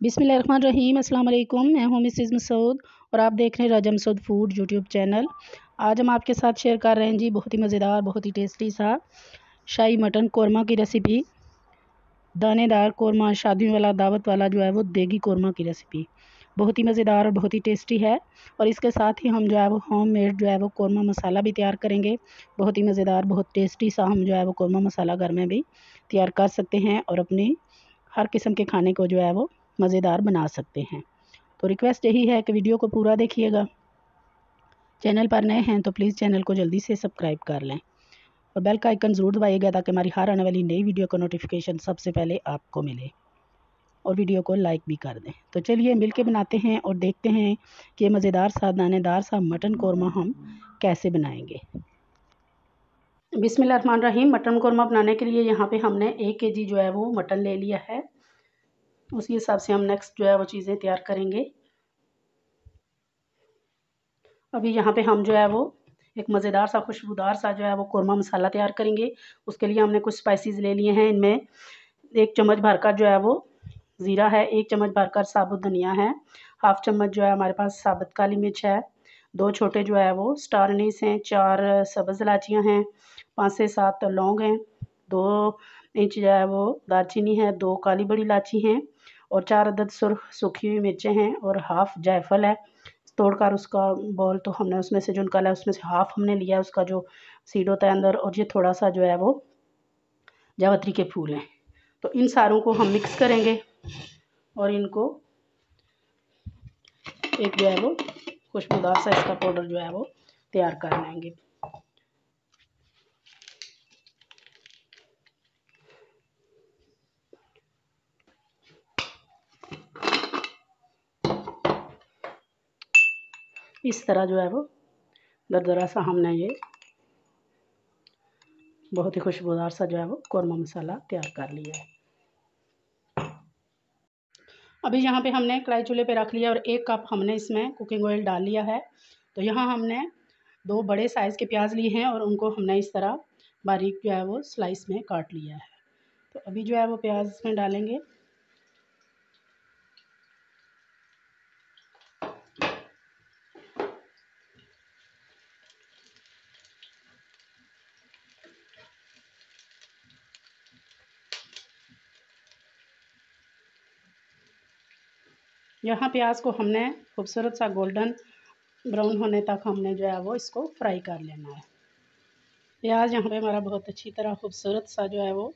बिसमीम अस्सलाम वालेकुम मैं हूँ मिसिज़ मसूद और आप देख रहे हैं Raja Masood food YouTube channel. आज हम आपके साथ शेयर कर रहे हैं जी, बहुत ही मज़ेदार, बहुत ही टेस्टी सा शाही मटन कौरमा की रेसिपी। दानेदार कौरमा, शादियों वाला, दावत वाला जो है वो देगी कौरमा की रेसिपी। बहुत ही मज़ेदार और बहुत ही टेस्टी है और इसके साथ ही हम जो है वो होम मेड जो है वो कौरमा मसाला भी तैयार करेंगे। बहुत ही मज़ेदार, बहुत टेस्टी सा हम जो है वो कौरमा मसाला घर में भी तैयार कर सकते हैं और अपनी हर किस्म के खाने को जो है वो मज़ेदार बना सकते हैं। तो रिक्वेस्ट यही है कि वीडियो को पूरा देखिएगा। चैनल पर नए हैं तो प्लीज़ चैनल को जल्दी से सब्सक्राइब कर लें। और बेल का आइकन ज़रूर दबाइएगा ताकि हमारी हर आने वाली नई वीडियो का नोटिफिकेशन सबसे पहले आपको मिले। और वीडियो को लाइक भी कर दें। तो चलिए मिल के बनाते हैं और देखते हैं कि मज़ेदार सा, दानेदार सा मटन कौरमा हम कैसे बनाएँगे। बिसमीम मटन कौरमा बनाने के लिए यहाँ पे हमने एक के जी जो है वो मटन ले लिया है। उसी हिसाब से हम नेक्स्ट जो है वो चीज़ें तैयार करेंगे। अभी यहाँ पे हम जो है वो एक मज़ेदार सा, खुशबूदार सा जो है वो कौरमा मसाला तैयार करेंगे। उसके लिए हमने कुछ स्पाइसेस ले लिए हैं इनमें। एक चम्मच भरकर जो है वो ज़ीरा है, एक चम्मच भरकर साबुत धनिया है हाफ़ चम्मच जो है हमारे पास साबुत काली मिर्च है, दो छोटे जो है वो स्टार अनीस हैं, चार सब्ज़ इलाचियाँ हैं, पाँच से सात लौंग हैं, दो इंच जो है वो दालचीनी है, दो काली बड़ी इलाची हैं और चार अदद सुरख सूखी हुई मिर्चें हैं और हाफ़ जायफल है। तोड़कर उसका बॉल तो हमने उसमें से जो निकाला उसमें से हाफ़ हमने लिया उसका जो सीड होता है अंदर और ये थोड़ा सा जो है वो जावत्री के फूल हैं। तो इन सारों को हम मिक्स करेंगे और इनको एक जो है वो खुशबूदार सा इसका पाउडर जो है वो तैयार कर लेंगे। इस तरह जो है वो दरदरा सा हमने ये बहुत ही खुशबूदार सा जो है वो कौरमा मसाला तैयार कर लिया है। अभी यहाँ पे हमने कढ़ाई चूल्हे पे रख लिया और एक कप हमने इसमें कुकिंग ऑयल डाल लिया है। तो यहाँ हमने दो बड़े साइज़ के प्याज लिए हैं और उनको हमने इस तरह बारीक जो है वो स्लाइस में काट लिया है। तो अभी जो है वो प्याज इसमें डालेंगे। यहाँ प्याज को हमने खूबसूरत सा गोल्डन ब्राउन होने तक हमने जो है वो इसको फ्राई कर लेना है। प्याज यहाँ पे हमारा बहुत अच्छी तरह खूबसूरत सा जो है वो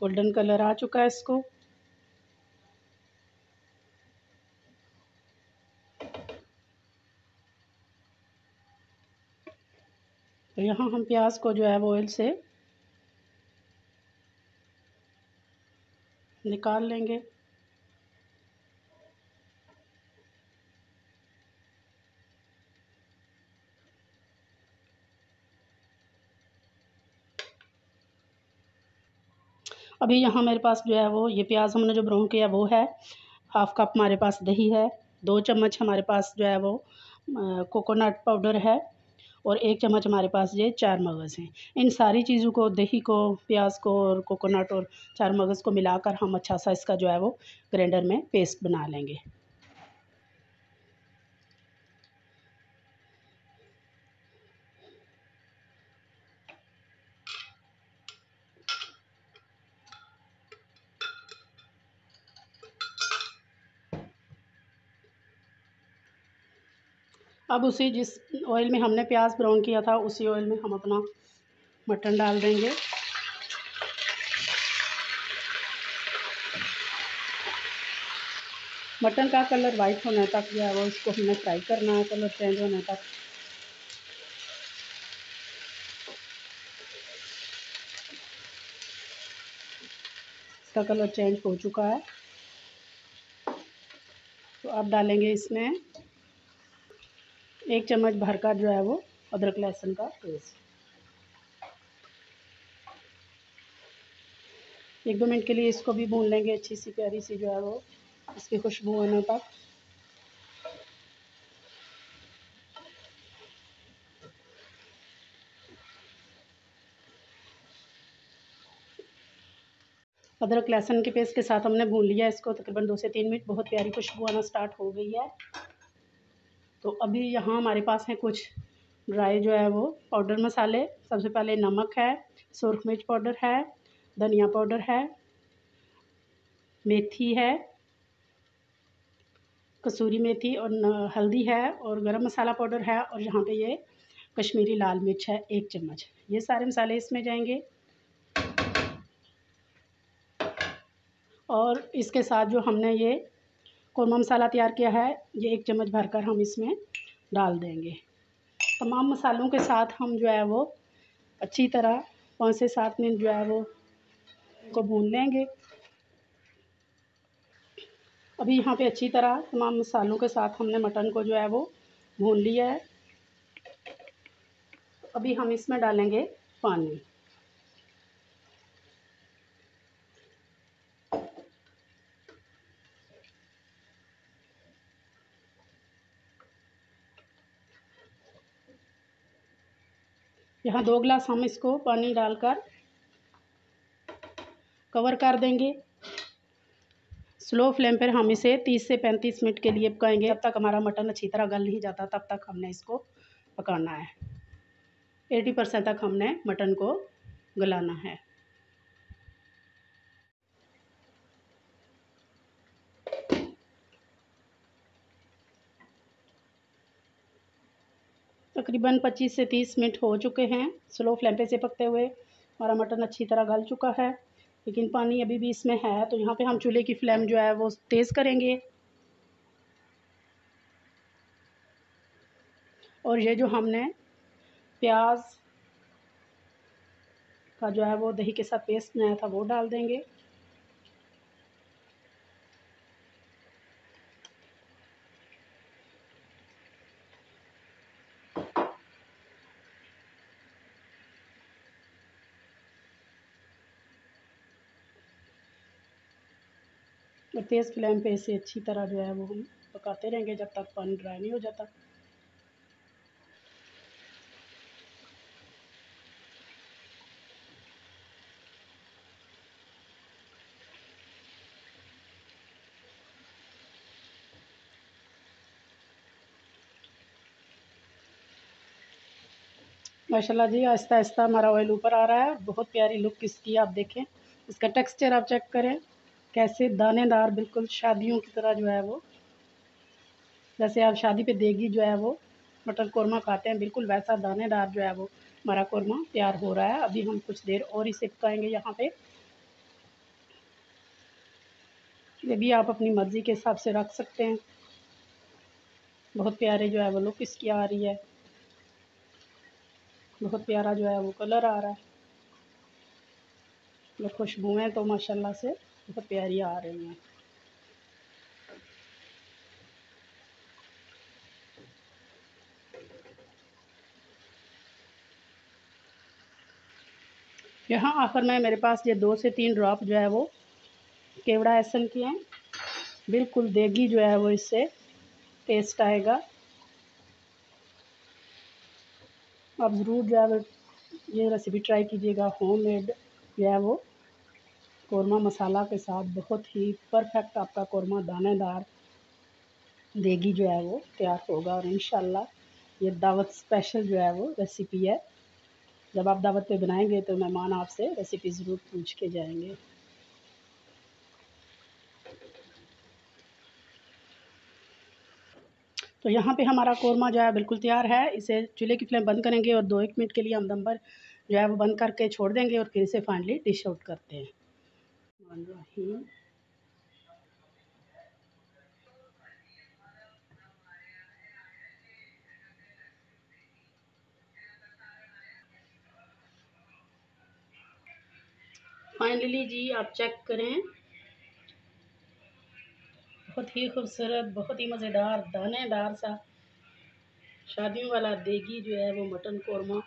गोल्डन कलर आ चुका है इसको। तो यहाँ हम प्याज को जो है वो ऑयल से निकाल लेंगे। अभी यहाँ मेरे पास जो है वो, ये प्याज हमने जो ब्राउन किया वो है। हाफ़ कप हमारे पास दही है, दो चम्मच हमारे पास जो है वो कोकोनट पाउडर है और एक चम्मच हमारे पास ये चार मगज़ हैं। इन सारी चीज़ों को, दही को, प्याज को और कोकोनट और चार मगज़ को मिलाकर हम अच्छा सा इसका जो है वो ग्राइंडर में पेस्ट बना लेंगे। अब उसी जिस ऑयल में हमने प्याज ब्राउन किया था, उसी ऑयल में हम अपना मटन डाल देंगे। मटन का कलर वाइट होने तक जो है वो इसको हमने फ्राई करना है कलर चेंज होने तक। इसका कलर चेंज हो चुका है। तो अब डालेंगे इसमें एक चम्मच भर का जो है वो अदरक लहसुन का पेस्ट एक दो मिनट के लिए इसको भी भून लेंगे अच्छी सी प्यारी सी जो है वो, इसकी खुशबू आने तक। अदरक लहसुन के पेस्ट के साथ हमने भून लिया इसको, तकरीबन दो से तीन मिनट। बहुत प्यारी खुशबू आना स्टार्ट हो गई है। तो अभी यहाँ हमारे पास हैं कुछ ड्राई जो है वो पाउडर मसाले। सबसे पहले नमक है, सुरख मिर्च पाउडर है, धनिया पाउडर है, मेथी है, कसूरी मेथी और हल्दी है और गरम मसाला पाउडर है और यहाँ पे ये कश्मीरी लाल मिर्च है, एक चम्मच। ये सारे मसाले इसमें जाएँगे। और इसके साथ जो हमने ये कौरमा मसाला तैयार किया है, ये एक चम्मच भरकर हम इसमें डाल देंगे। तमाम मसालों के साथ हम जो है वो अच्छी तरह पाँच से सात मिनट जो है वो को भून लेंगे। अभी यहाँ पे अच्छी तरह तमाम मसालों के साथ हमने मटन को जो है वो भून लिया है। अभी हम इसमें डालेंगे पानी। यहाँ दो गिलास हम इसको पानी डालकर कवर कर देंगे। स्लो फ्लेम पर हम इसे 30 से 35 मिनट के लिए पकाएँगे। जब तक हमारा मटन अच्छी तरह गल नहीं जाता, तब तक हमने इसको पकाना है। 80 परसेंट तक हमने मटन को गलाना है। तकरीबन 25 से 30 मिनट हो चुके हैं स्लो फ्लेम पे से पकते हुए हमारा मटन अच्छी तरह गल चुका है। लेकिन पानी अभी भी इसमें है तो यहाँ पे हम चूल्हे की फ्लेम जो है वो तेज़ करेंगे। और ये जो हमने प्याज का जो है वो दही के साथ पेस्ट बनाया था, वो डाल देंगे। और तेज़ फ्लेम पे इसे अच्छी तरह जो है वो हम पकाते रहेंगे जब तक पानी ड्राई नहीं हो जाता। माशाल्लाह जी आहिस्ता आहिस्ता हमारा ऑयल ऊपर आ रहा है। बहुत प्यारी लुक इसकी, आप देखें। इसका टेक्सचर आप चेक करें। कैसे दानेदार, बिल्कुल शादियों की तरह जो है वो। जैसे आप शादी पे देगी जो है वो, मटर कौरमा खाते हैं, बिल्कुल वैसा दानेदार जो है वो, हमारा कौरमा तैयार हो रहा है। अभी हम कुछ देर और इसे पकाएँगे यहाँ पे। ये भी आप अपनी मर्ज़ी के हिसाब से रख सकते हैं। बहुत प्यारे जो है वो लुक इसकी आ रही है। बहुत प्यारा जो है वो कलर आ रहा है। खुशबुएँ तो माशाल्लाह से। बहुत प्यारी आ रही हैं। यहाँ आखिर में मेरे पास ये दो से तीन ड्रॉप जो है वो केवड़ा एसन की हैं। बिल्कुल देगी जो है वो इससे। टेस्ट आएगा। आप ज़रूर जो है ये रेसिपी ट्राई कीजिएगा होम मेड जो है वो। कौरमा मसाला के साथ बहुत ही परफेक्ट आपका कौरमा दानेदार देगी जो है वो तैयार होगा और इन ये दावत स्पेशल जो है वो रेसिपी है। जब आप दावत पे बनाएँगे तो मेहमान आपसे रेसिपी ज़रूर पूछ के जाएँगे। तो यहाँ पे हमारा कौरमा जो है बिल्कुल तैयार है। इसे चूल्हे की फ्लेम बंद करेंगे और दो एक मिनट के लिए हम दम पर जो है वो बंद करके छोड़ देंगे और फिर इसे फाइनली डिश आउट करते हैं। फाइनली जी, आप चेक करें। बहुत ही खूबसूरत, बहुत ही मज़ेदार दानेदार सा। शादियों वाला देगी जो है, वो मटन कौरमा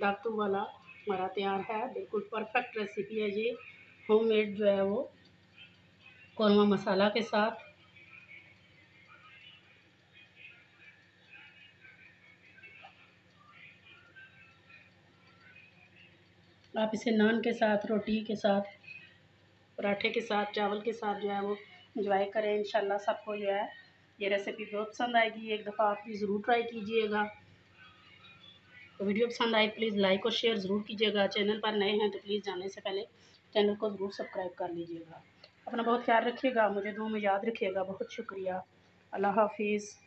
डाकू वाला हमारा तैयार है। बिल्कुल परफेक्ट रेसिपी है ये। होममेड जो है वो कौरमा मसाला के साथ। आप इसे नान के साथ, रोटी के साथ, पराठे के साथ, चावल के साथ जो है वो इंजॉय करें इन सबको जो है ये रेसिपी बहुत पसंद आएगी। एक दफ़ा आप भी ज़रूर ट्राई कीजिएगा। तो वीडियो पसंद आए प्लीज़ लाइक और शेयर ज़रूर कीजिएगा। चैनल पर नए हैं तो प्लीज़ जाने से पहले चैनल को ज़रूर सब्सक्राइब कर लीजिएगा। अपना बहुत ख्याल रखिएगा, मुझे दो में याद रखिएगा। बहुत शुक्रिया। अल्लाह हाफिज़।